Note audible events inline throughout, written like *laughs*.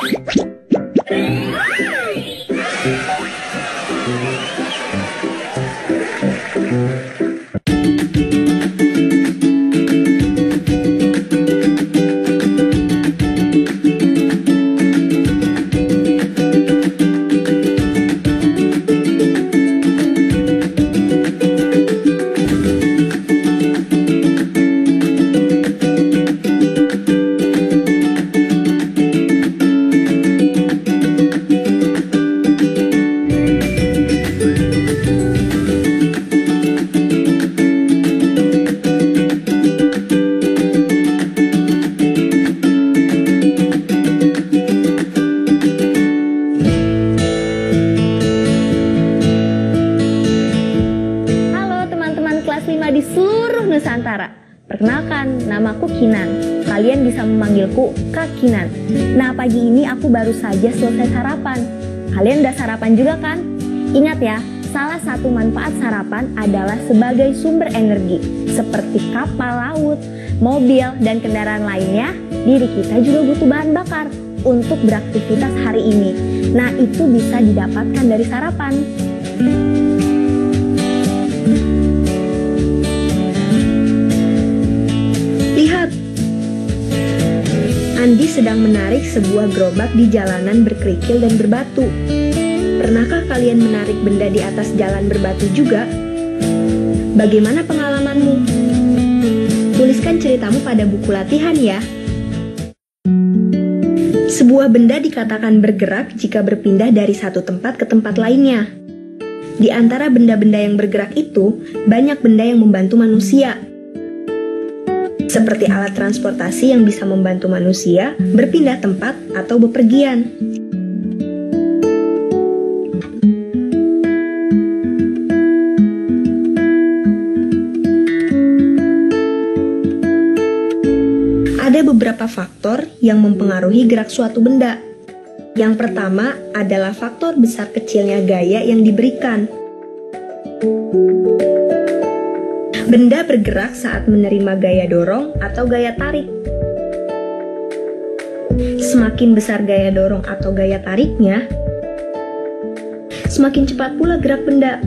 Hmm. Kalian bisa memanggilku Kak Kinan. Nah, pagi ini aku baru saja selesai sarapan. Kalian udah sarapan juga kan? Ingat ya, salah satu manfaat sarapan adalah sebagai sumber energi. Seperti kapal laut, mobil, dan kendaraan lainnya, diri kita juga butuh bahan bakar untuk beraktivitas hari ini. Nah, itu bisa didapatkan dari sarapan. Andi sedang menarik sebuah gerobak di jalanan berkerikil dan berbatu. Pernahkah kalian menarik benda di atas jalan berbatu juga? Bagaimana pengalamanmu? Tuliskan ceritamu pada buku latihan ya. Sebuah benda dikatakan bergerak jika berpindah dari satu tempat ke tempat lainnya. Di antara benda-benda yang bergerak itu, banyak benda yang membantu manusia, seperti alat transportasi yang bisa membantu manusia berpindah tempat atau bepergian. Ada beberapa faktor yang mempengaruhi gerak suatu benda. Yang pertama adalah faktor besar kecilnya gaya yang diberikan. Benda bergerak saat menerima gaya dorong atau gaya tarik. Semakin besar gaya dorong atau gaya tariknya, semakin cepat pula gerak benda.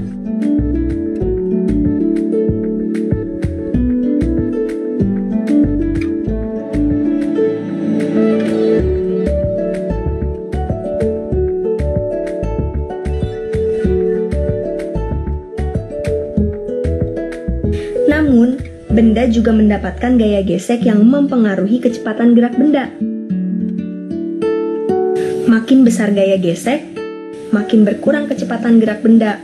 Namun, benda juga mendapatkan gaya gesek yang mempengaruhi kecepatan gerak benda. Makin besar gaya gesek, makin berkurang kecepatan gerak benda.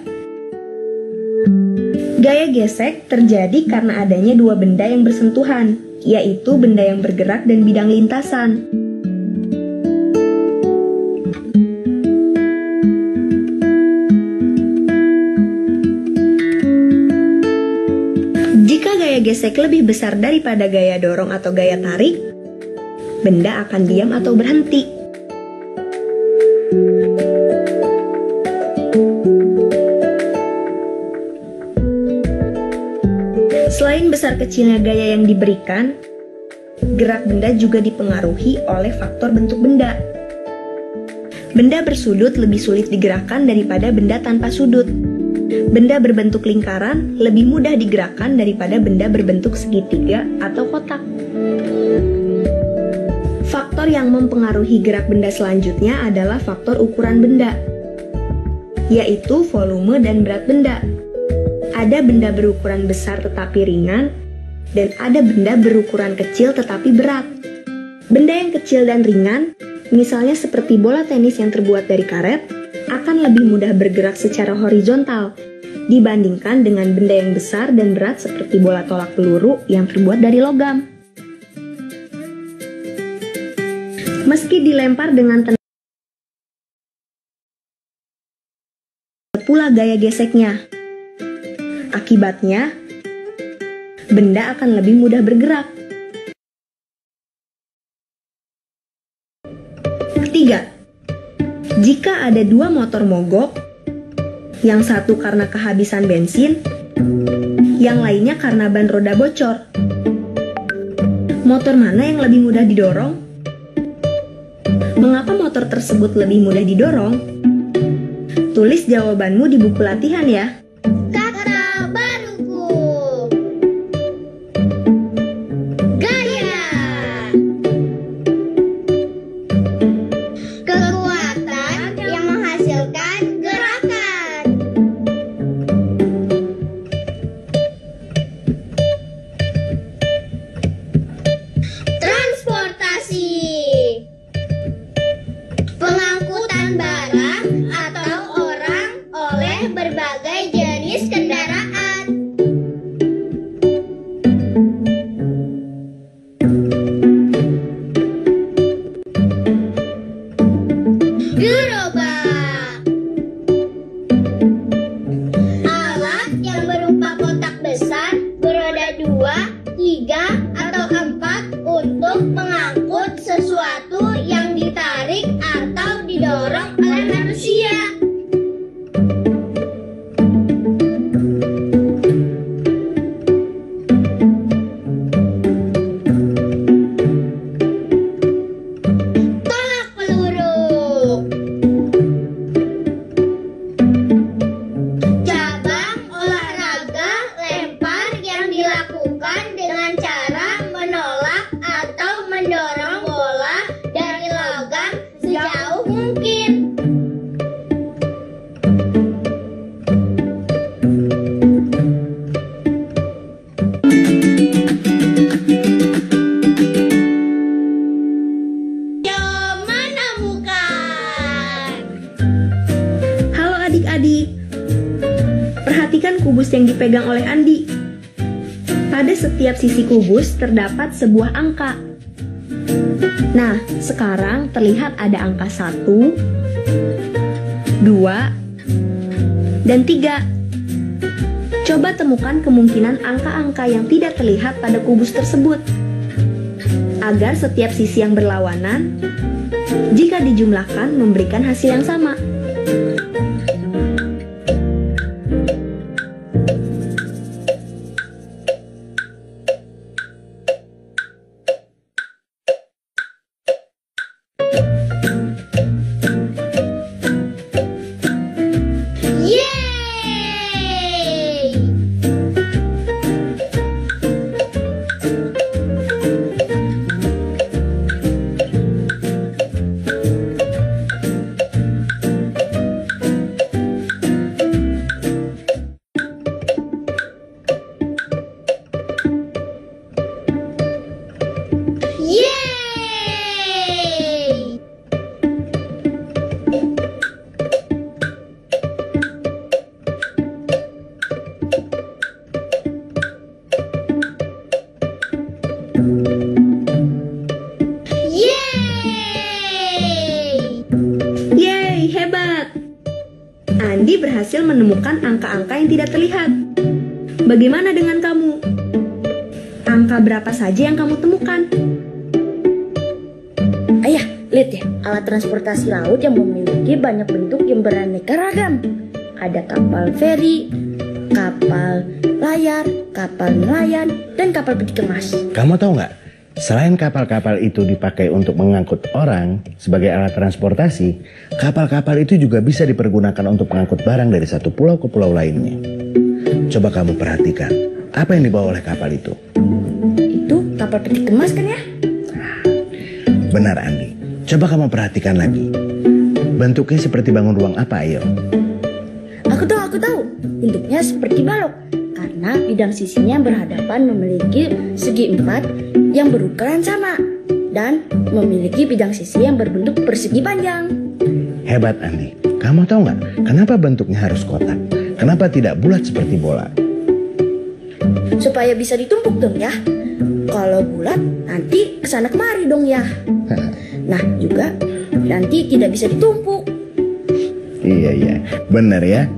Gaya gesek terjadi karena adanya dua benda yang bersentuhan, yaitu benda yang bergerak dan bidang lintasan. Gesek lebih besar daripada gaya dorong atau gaya tarik, benda akan diam atau berhenti. Selain besar kecilnya gaya yang diberikan, gerak benda juga dipengaruhi oleh faktor bentuk benda. Benda bersudut lebih sulit digerakkan daripada benda tanpa sudut. Benda berbentuk lingkaran lebih mudah digerakkan daripada benda berbentuk segitiga atau kotak. Faktor yang mempengaruhi gerak benda selanjutnya adalah faktor ukuran benda, yaitu volume dan berat benda. Ada benda berukuran besar tetapi ringan, dan ada benda berukuran kecil tetapi berat. Benda yang kecil dan ringan, misalnya seperti bola tenis yang terbuat dari karet, akan lebih mudah bergerak secara horizontal dibandingkan dengan benda yang besar dan berat seperti bola tolak peluru yang terbuat dari logam. Meski dilempar dengan tenaga pula gaya geseknya. Akibatnya, benda akan lebih mudah bergerak. Ketiga, jika ada dua motor mogok, yang satu karena kehabisan bensin, yang lainnya karena ban roda bocor. Motor mana yang lebih mudah didorong? Mengapa motor tersebut lebih mudah didorong? Tulis jawabanmu di buku latihan ya. Sisi kubus terdapat sebuah angka. Nah, sekarang terlihat ada angka 1, 2, dan 3. Coba temukan kemungkinan angka-angka yang tidak terlihat pada kubus tersebut. Agar setiap sisi yang berlawanan, jika dijumlahkan memberikan hasil yang sama. Berhasil menemukan angka-angka yang tidak terlihat. Bagaimana dengan kamu? Angka berapa saja yang kamu temukan? Ayah, lihat ya, alat transportasi laut yang memiliki banyak bentuk yang beraneka ragam. Ada kapal feri, kapal layar, kapal nelayan, dan kapal peti kemas. Kamu tahu nggak? Selain kapal-kapal itu dipakai untuk mengangkut orang sebagai alat transportasi, kapal-kapal itu juga bisa dipergunakan untuk mengangkut barang dari satu pulau ke pulau lainnya. Coba kamu perhatikan, apa yang dibawa oleh kapal itu? Itu kapal peti kemas kan ya? Benar Andi. Coba kamu perhatikan lagi. Bentuknya seperti bangun ruang apa ayo? Aku tahu, aku tahu. Bentuknya seperti balok. Karena bidang sisinya berhadapan memiliki segi empat yang berukuran sama. Dan memiliki bidang sisi yang berbentuk persegi panjang. Hebat Andi. Kamu tahu nggak kenapa bentuknya harus kotak? Kenapa tidak bulat seperti bola? Supaya bisa ditumpuk dong ya. Kalau bulat nanti ke sana kemari dong ya. *laughs* Nah juga nanti tidak bisa ditumpuk. iya iya, benar ya.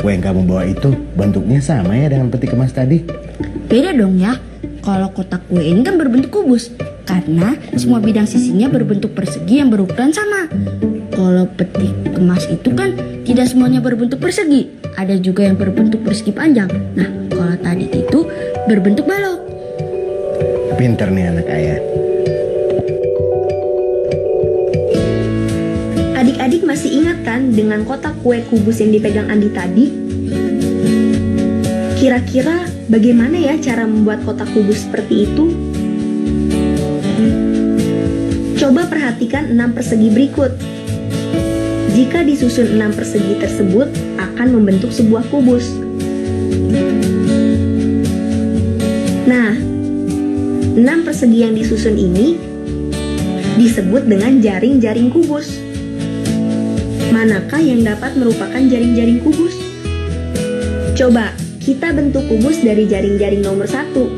Kue yang kamu bawa itu bentuknya sama ya dengan peti kemas tadi? Beda dong ya. Kalau kotak kue ini kan berbentuk kubus. Karena semua bidang sisinya berbentuk persegi yang berukuran sama. Kalau peti kemas itu kan tidak semuanya berbentuk persegi. ada juga yang berbentuk persegi panjang. Nah, kalau tadi itu berbentuk balok. Pinter nih anak ayah. Dengan kotak kue kubus yang dipegang Andi tadi? Kira-kira bagaimana ya cara membuat kotak kubus seperti itu? Coba perhatikan enam persegi berikut. Jika disusun enam persegi tersebut akan membentuk sebuah kubus. Nah, enam persegi yang disusun ini disebut dengan jaring-jaring kubus. Manakah yang dapat merupakan jaring-jaring kubus? Coba kita bentuk kubus dari jaring-jaring nomor satu.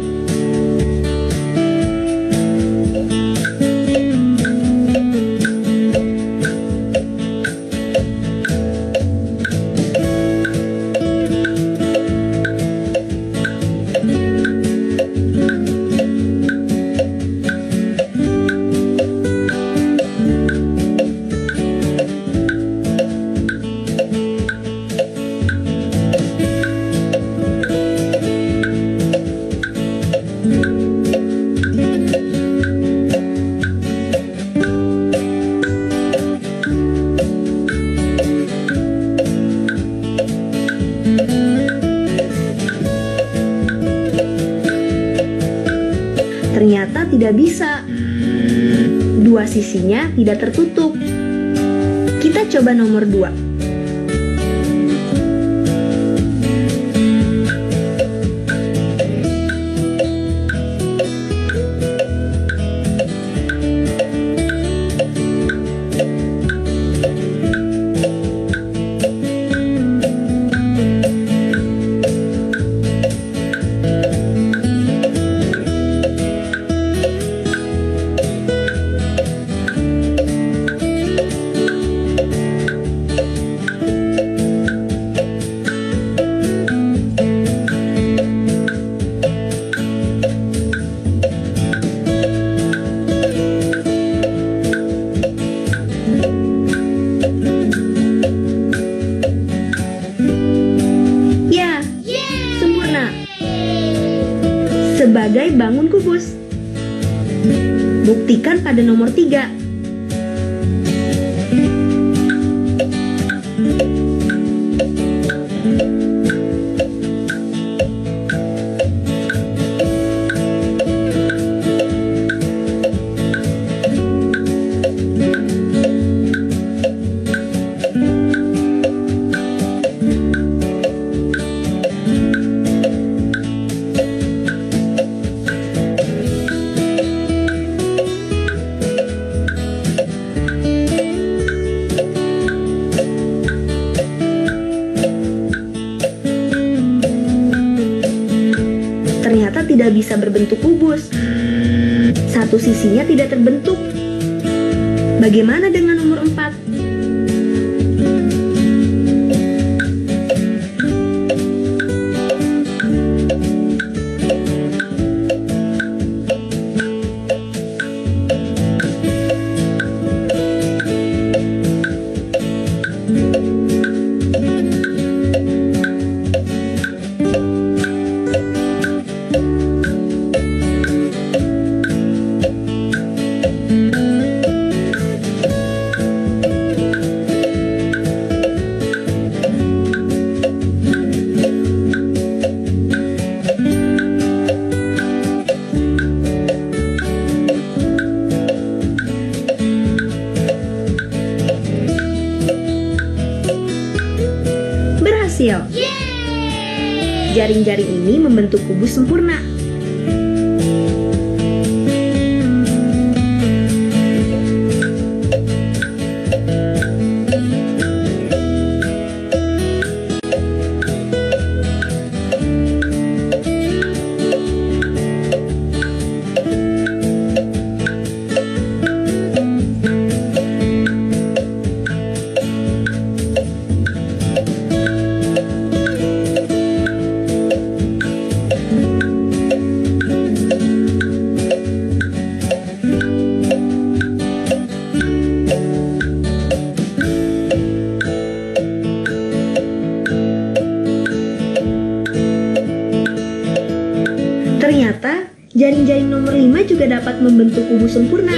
Tidak bisa. Dua sisinya tidak tertutup. Kita coba nomor dua. buktikan pada nomor 3 bisa berbentuk kubus. Satu sisinya tidak terbentuk. Bagaimana dengan Jaring-jaring ini membentuk kubus sempurna. Dapat membentuk kubu sempurna.